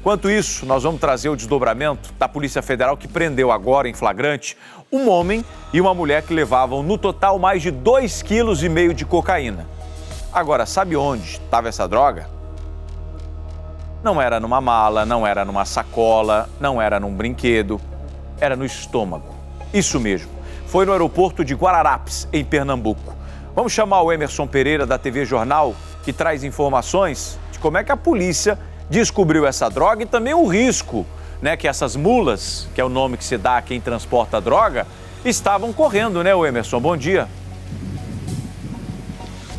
Enquanto isso, nós vamos trazer o desdobramento da Polícia Federal que prendeu agora em flagrante um homem e uma mulher que levavam no total mais de 2,5 kg de cocaína. Agora, sabe onde estava essa droga? Não era numa mala, não era numa sacola, não era num brinquedo, era no estômago. Isso mesmo. Foi no aeroporto de Guararapes, em Pernambuco. Vamos chamar o Emerson Pereira da TV Jornal, que traz informações de como é que a polícia descobriu essa droga e também o risco, né, que essas mulas, que é o nome que se dá a quem transporta a droga, estavam correndo, né, Emerson? Bom dia.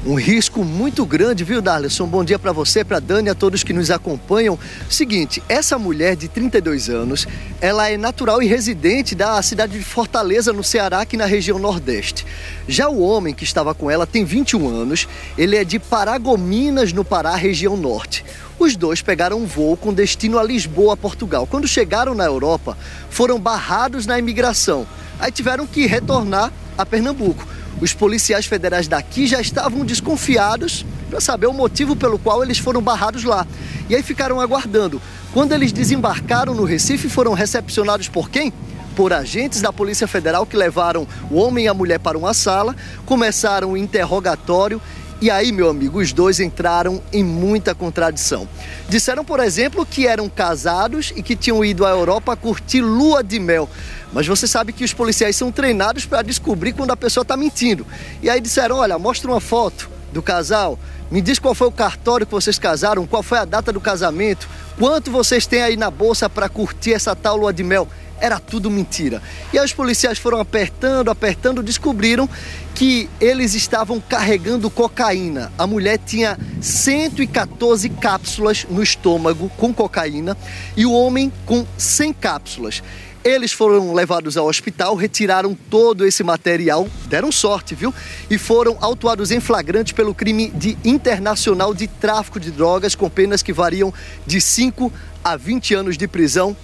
Um risco muito grande, viu, Darlison? Bom dia para você, para Dani, a todos que nos acompanham. Seguinte, essa mulher de 32 anos, ela é natural e residente da cidade de Fortaleza, no Ceará, aqui na região Nordeste. Já o homem que estava com ela tem 21 anos, ele é de Paragominas, no Pará, região Norte. Os dois pegaram um voo com destino a Lisboa, Portugal. Quando chegaram na Europa, foram barrados na imigração. Aí tiveram que retornar a Pernambuco. Os policiais federais daqui já estavam desconfiados para saber o motivo pelo qual eles foram barrados lá. E aí ficaram aguardando. Quando eles desembarcaram no Recife, foram recepcionados por quem? Por agentes da Polícia Federal que levaram o homem e a mulher para uma sala, começaram o interrogatório e aí, meu amigo, os dois entraram em muita contradição. Disseram, por exemplo, que eram casados e que tinham ido à Europa curtir lua de mel. Mas você sabe que os policiais são treinados para descobrir quando a pessoa está mentindo. E aí disseram: olha, mostra uma foto do casal, me diz qual foi o cartório que vocês casaram, qual foi a data do casamento, quanto vocês têm aí na bolsa para curtir essa tal lua de mel era tudo mentira. E aí os policiais foram apertando, apertando, descobriram que eles estavam carregando cocaína. A mulher tinha 114 cápsulas no estômago com cocaína e o homem com 100 cápsulas. Eles foram levados ao hospital, retiraram todo esse material, deram sorte, viu? E foram autuados em flagrante pelo crime de internacional de tráfico de drogas, com penas que variam de 5 a 20 anos de prisão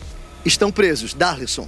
estão presos. Darlison.